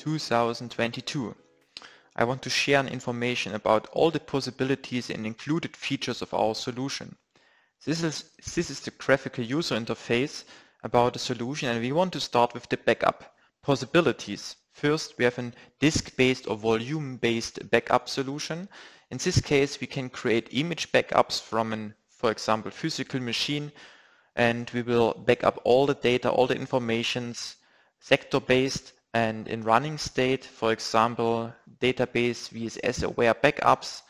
2022. I want to share an information about all the possibilities and included features of our solution. This is, this is the graphical user interface about the solution and we want to start with the backup possibilities. First, we have a disk-based or volume-based backup solution. In this case, we can create image backups from an, for example, physical machine and we will back up all the data, all the informations sector-based and in running state, for example, database VSS aware backups.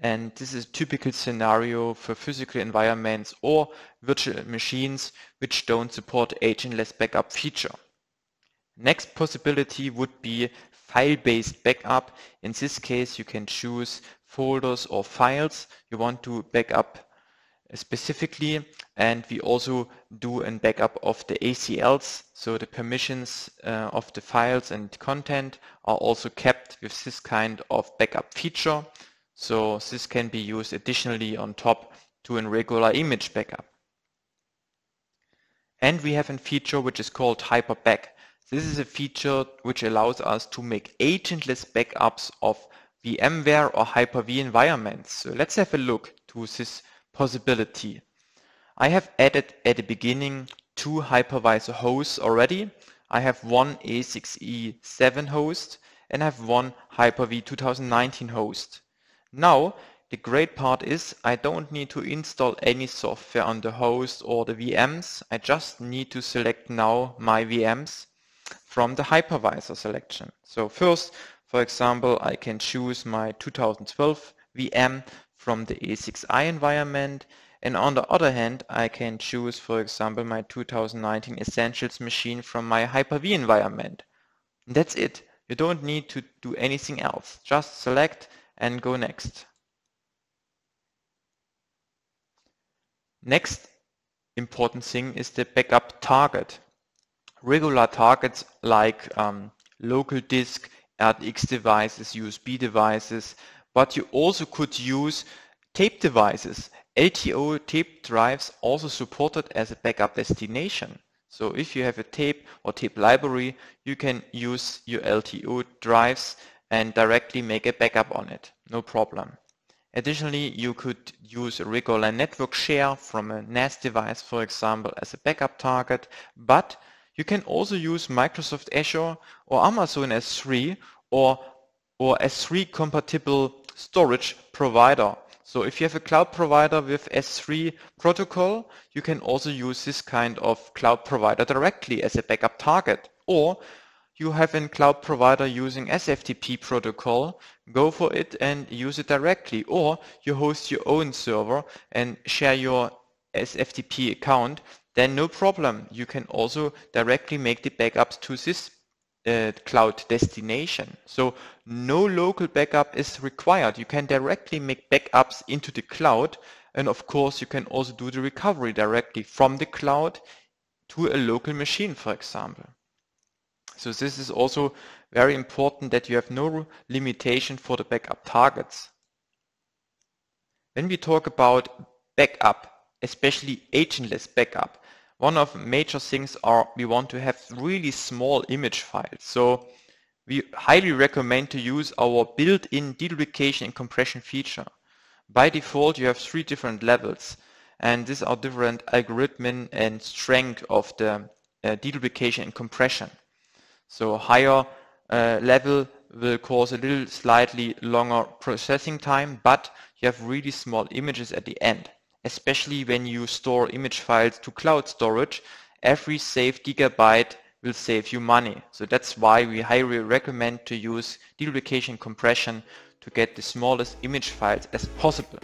And this is a typical scenario for physical environments or virtual machines which don't support agentless backup feature. Next possibility would be file-based backup. In this case, you can choose folders or files you want to backup specifically and we also do a backup of the ACLs so the permissions uh, of the files and content are also kept with this kind of backup feature. So this can be used additionally on top to a regular image backup. And we have a feature which is called HyperBack. This is a feature which allows us to make agentless backups of VMware or Hyper-V environments. So let's have a look to this possibility. I have added at the beginning two hypervisor hosts already. I have one ESXi 7 host and I have one Hyper-V 2019 host. Now the great part is I don't need to install any software on the host or the VMs. I just need to select now my VMs from the hypervisor selection. So first, for example, I can choose my 2012 VM from the ESXi environment and on the other hand I can choose for example my 2019 Essentials machine from my Hyper-V environment. And that's it. You don't need to do anything else. Just select and go next. Next important thing is the backup target. Regular targets like um, local disk, RDX devices, USB devices, but you also could use tape devices. LTO tape drives also supported as a backup destination. So if you have a tape or tape library, you can use your LTO drives and directly make a backup on it. No problem. Additionally, you could use a regular network share from a NAS device, for example, as a backup target, but you can also use Microsoft Azure or Amazon S3 or, or S3 compatible storage provider. So if you have a cloud provider with S3 protocol, you can also use this kind of cloud provider directly as a backup target. Or you have a cloud provider using SFTP protocol, go for it and use it directly. Or you host your own server and share your SFTP account, then no problem. You can also directly make the backups to this uh, cloud destination. So no local backup is required. You can directly make backups into the cloud and of course you can also do the recovery directly from the cloud to a local machine for example. So this is also very important that you have no limitation for the backup targets. When we talk about backup, especially agentless backup, one of major things are we want to have really small image files. So we highly recommend to use our built-in deduplication and compression feature. By default you have three different levels and these are different algorithm and strength of the uh, deduplication and compression. So higher uh, level will cause a little slightly longer processing time but you have really small images at the end especially when you store image files to cloud storage, every saved gigabyte will save you money. So that's why we highly recommend to use deduplication compression to get the smallest image files as possible.